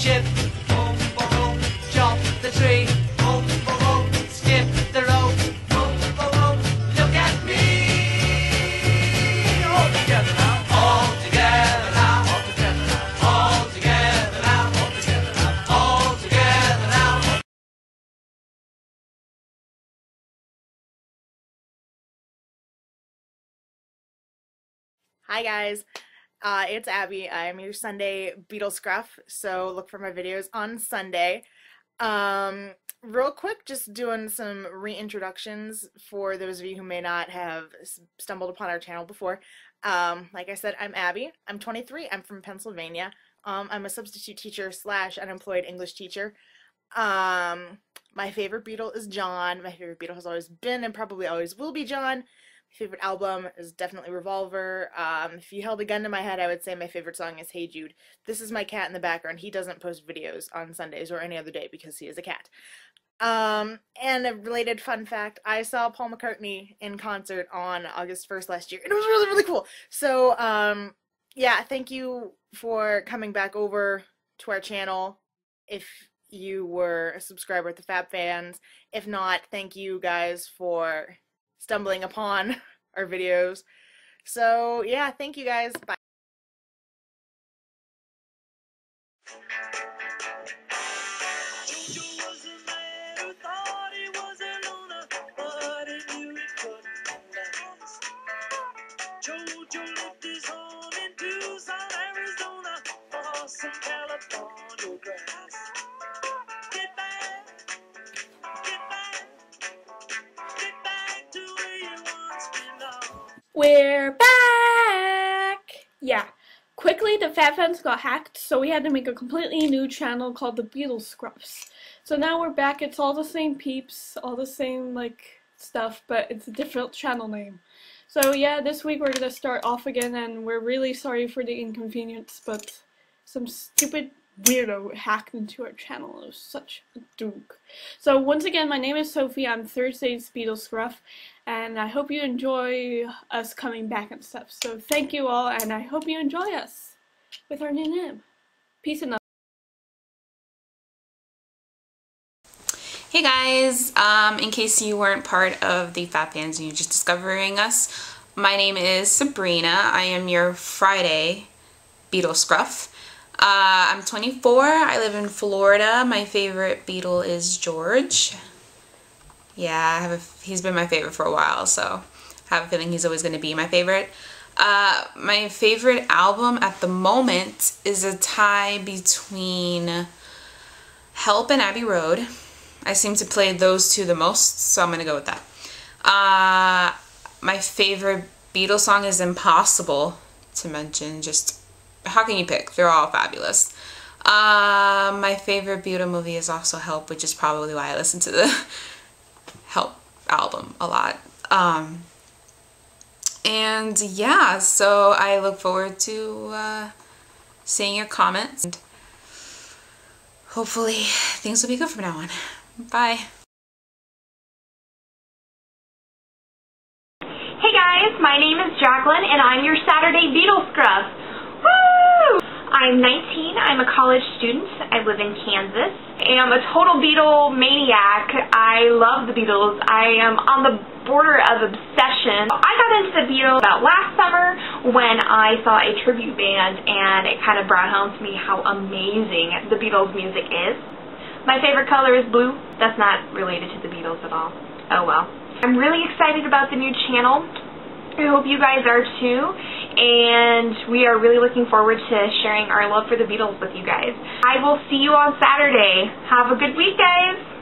ship. The tree. Skip the rope. Look at me. All together now. All together now. All together now. All together now. All together now. All together now. Hi guys, uh, it's Abby. I'm your Sunday Beatle Scruff, so look for my videos on Sunday. Um, real quick, just doing some reintroductions for those of you who may not have stumbled upon our channel before. Um, like I said, I'm Abby. I'm 23. I'm from Pennsylvania. Um, I'm a substitute teacher slash unemployed English teacher. Um, my favorite Beatle is John. My favorite Beatle has always been and probably always will be John. Favorite album is definitely Revolver. Um, if you held a gun to my head, I would say my favorite song is Hey Jude. This is my cat in the background. He doesn't post videos on Sundays or any other day because he is a cat. Um, and a related fun fact, I saw Paul McCartney in concert on August 1st last year, and it was really, really cool. So, um, yeah, thank you for coming back over to our channel. If you were a subscriber at the Fab Fans, if not, thank you guys for stumbling upon our videos. So, yeah, thank you guys. Bye. Jojo was a We're back! Yeah. Quickly, the Fab Fans got hacked, so we had to make a completely new channel called the Beatles Scruffs. So now we're back. It's all the same peeps, all the same, like, stuff, but it's a different channel name. So yeah, this week we're gonna start off again, and we're really sorry for the inconvenience, but some stupid weirdo hacked into our channel. It was such a duke. So once again, my name is Sophie. I'm Thursday's Beatles Scruff, and I hope you enjoy us coming back and stuff. So thank you all, and I hope you enjoy us with our new name. Peace and love. Hey guys, um, in case you weren't part of the Fab Fans and you're just discovering us, my name is Sabrina. I am your Friday Beatle Scruff. Uh, I'm 24, I live in Florida. My favorite Beatle is George. Yeah, a, he's been my favorite for a while, so I have a feeling he's always going to be my favorite. Uh, my favorite album at the moment is a tie between Help and Abbey Road. I seem to play those two the most, so I'm gonna go with that. Uh, my favorite Beatles song is Impossible to mention. Just how can you pick? They're all fabulous. Uh, my favorite Beatle movie is also Help, which is probably why I listen to the Help album a lot. Um, and yeah, so I look forward to uh, seeing your comments. And hopefully things will be good from now on. Bye. Hey guys, my name is Jacqueline and I'm your Saturday Beatle Scruff. I'm 19, I'm a college student, I live in Kansas. I am a total Beatle maniac. I love the Beatles. I am on the border of obsession. I got into the Beatles about last summer when I saw a tribute band and it kind of brought home to me how amazing the Beatles music is. My favorite color is blue. That's not related to the Beatles at all. Oh well. I'm really excited about the new channel. I hope you guys are too. And we are really looking forward to sharing our love for the Beatles with you guys. I will see you on Saturday. Have a good week, guys.